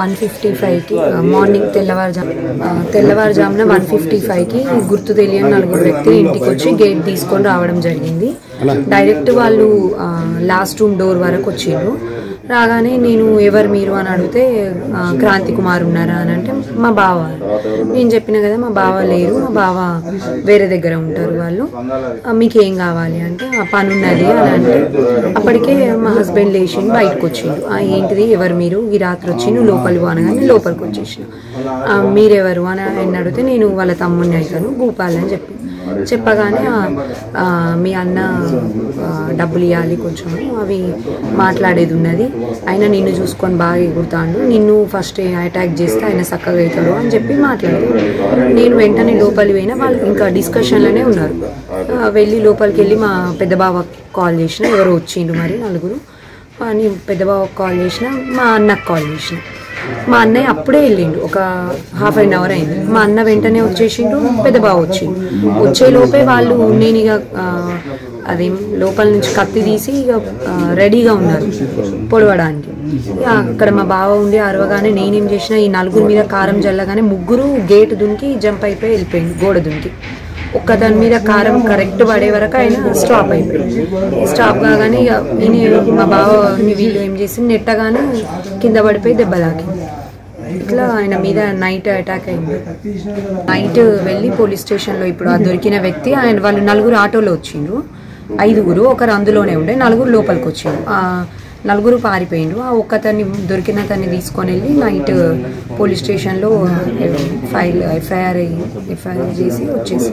One fifty ఫైవ్కి morning తెల్లవారుజాము తెల్లవారుజామున వన్ ఫిఫ్టీ ఫైవ్కి గుర్తు తెలియని నలుగురు వ్యక్తులు ఇంటికి వచ్చి గేట్ తీసుకొని రావడం జరిగింది. డైరెక్ట్ వాళ్ళు లాస్ట్ రూమ్ డోర్ వరకు వచ్చిండ్రు. రాగానే నేను ఎవరు మీరు అని అడిగితే క్రాంతి కుమార్ ఉన్నారా అని అంటే మా బావ. నేను చెప్పిన కదా మా బావ లేరు మా బావ వేరే దగ్గర ఉంటారు వాళ్ళు. మీకు ఏం కావాలి అంటే ఆ పని ఉన్నది అని అంటే అప్పటికే మా హస్బెండ్ లేచి బయటకు వచ్చిండు. ఏంటిది ఎవరు మీరు? ఈ రాత్రి వచ్చి నువ్వు లోపలికి అనగానే లోపలికి వచ్చేసిన. మీరెవరు అని అడిగితే నేను వాళ్ళ తమ్ముడిని అవుతాను భూపాల్ అని చెప్పి. చెప్పగానే మీ అన్న డబ్బులు ఇవ్వాలి కొంచెం అవి మాట్లాడేది ఉన్నది. ఆయన నిన్ను చూసుకొని బాగా ఎగురుతాడు. నిన్ను ఫస్ట్ అటాక్ చేస్తే ఆయన చక్కగా అవుతాడు అని చెప్పి మాట్లాడారు నేను వెంటనే లోపలి పోయినా వాళ్ళు ఇంకా డిస్కషన్లోనే ఉన్నారు. వెళ్ళి లోపలికి వెళ్ళి మా పెద్ద బావ కాల్ చేసిన. ఎవరో వచ్చిండు మరి నలుగురు. అని పెద్ద బావకు కాల్ చేసిన మా అన్నకు కాల్ చేసిన. మా అన్నయ్య అప్పుడే వెళ్ళిండు. ఒక హాఫ్ అన్ అవర్ అయింది. మా అన్న వెంటనే వచ్చేసిండు పెద్ద బావ వచ్చిండు. వచ్చే లోపే వాళ్ళు నేను ఇక అది అదేం లోపల నుంచి కత్తి తీసి ఇక రెడీగా ఉన్నారు పొడవడానికి. అక్కడ మా బావ ఉండి అరవగానే నేనేం చేసిన ఈ నలుగురు మీద కారం జల్లగానే ముగ్గురు గేట్ దునికి జంప్ అయిపోయి వెళ్ళిపోయింది గోడ దునికి ఒక్క దాని మీద కారం కరెక్ట్ పడే వరకు ఆయన స్టాప్ అయిపోయింది స్టాప్ కాగానే ఇక ఈయన మా బావ వీళ్ళు ఏం చేసింది? నెట్టగానే కింద పడిపోయి దెబ్బ తాకింది. ఇట్లా ఆయన మీద నైట్ అటాక్ అయింది. నైట్ వెళ్ళి పోలీస్ స్టేషన్లో ఇప్పుడు ఆ దొరికిన వ్యక్తి ఆయన వాళ్ళు నలుగురు ఆటోలో వచ్చిండ్రు. ఐదుగురు ఒకరు అందులోనే ఉండే నలుగురు లోపలికి వచ్చిండ్రు. నలుగురు పారిపోయిండ్రు. ఆ ఒక్కతన్ని దొరికిన తన్ని తీసుకొని వెళ్ళి నైట్ పోలీస్ స్టేషన్లో ఫైల్ ఎఫ్ఐఆర్ ఎఫ్ఐఆర్ చేసి వచ్చేసి